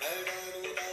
da da da